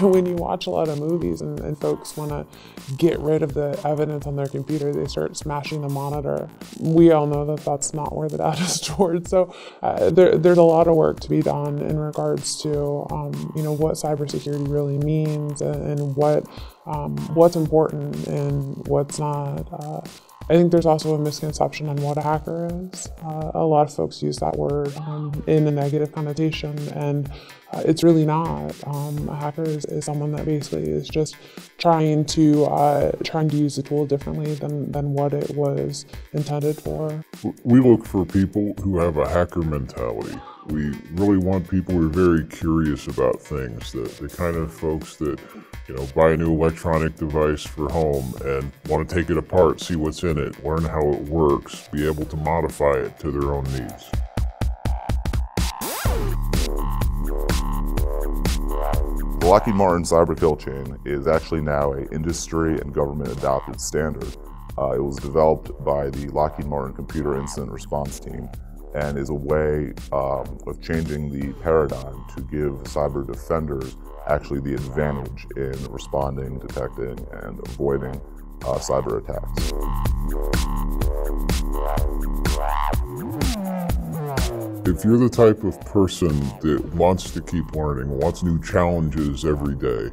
when you watch a lot of movies and, and folks want to get rid of the evidence on their computer, they start smashing the monitor. We all know that that's not where the data is stored. So uh, there, there's a lot of work to be done in regards to um, you know what cybersecurity really means and, and what um, what's important and what's not. Uh, I think there's also a misconception on what a hacker is. Uh, a lot of folks use that word um, in a negative connotation, and uh, it's really not. Um, a hacker is, is, someone that basically is just trying to uh, trying to use the tool differently than, than what it was intended for. We look for people who have a hacker mentality. We really want people who are very curious about things, the, the kind of folks that you know, buy a new electronic device for home and want to take it apart, see what's in it, learn how it works, be able to modify it to their own needs. The Lockheed Martin Cyber Kill Chain is actually now an industry and government adopted standard. Uh, it was developed by the Lockheed Martin Computer Incident Response Team and is a way um, of changing the paradigm to give cyber defenders actually the advantage in responding, detecting, and avoiding uh, cyber attacks. If you're the type of person that wants to keep learning, wants new challenges every day,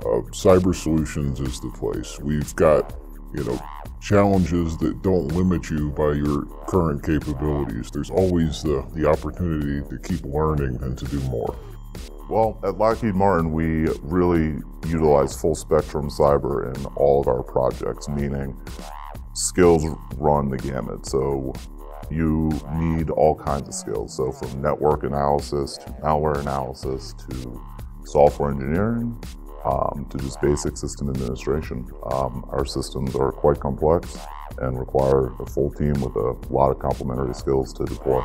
uh, Cyber Solutions is the place. We've got, you know, challenges that don't limit you by your current capabilities. There's always the, the opportunity to keep learning and to do more. Well, at Lockheed Martin, we really utilize full spectrum cyber in all of our projects, meaning skills run the gamut. So you need all kinds of skills. So from network analysis to malware analysis to software engineering um, to just basic system administration. Um, our systems are quite complex and require a full team with a lot of complementary skills to deploy.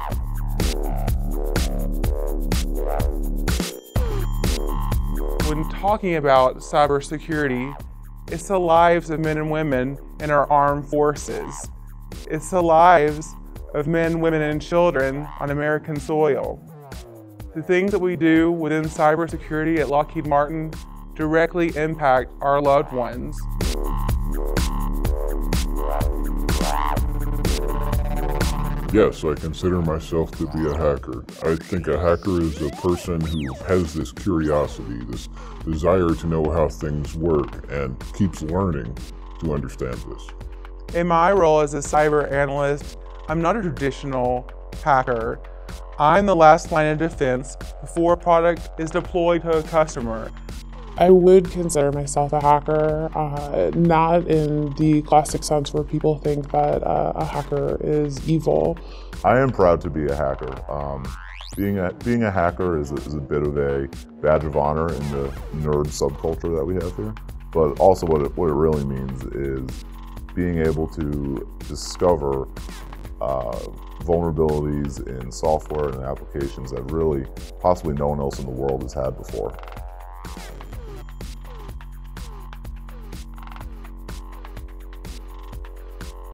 when talking about cybersecurity, it's the lives of men and women in our armed forces. It's the lives of men, women, and children on American soil. The things that we do within cybersecurity at Lockheed Martin directly impact our loved ones. Yes, I consider myself to be a hacker. I think a hacker is a person who has this curiosity, this desire to know how things work, and keeps learning to understand this. In my role as a cyber analyst, I'm not a traditional hacker. I'm the last line of defense before a product is deployed to a customer. I would consider myself a hacker, uh, not in the classic sense where people think that uh, a hacker is evil. I am proud to be a hacker. Um, being a, being a hacker is a, is a bit of a badge of honor in the nerd subculture that we have here. But also, what it, what it really means is being able to discover uh, vulnerabilities in software and applications that really possibly no one else in the world has had before.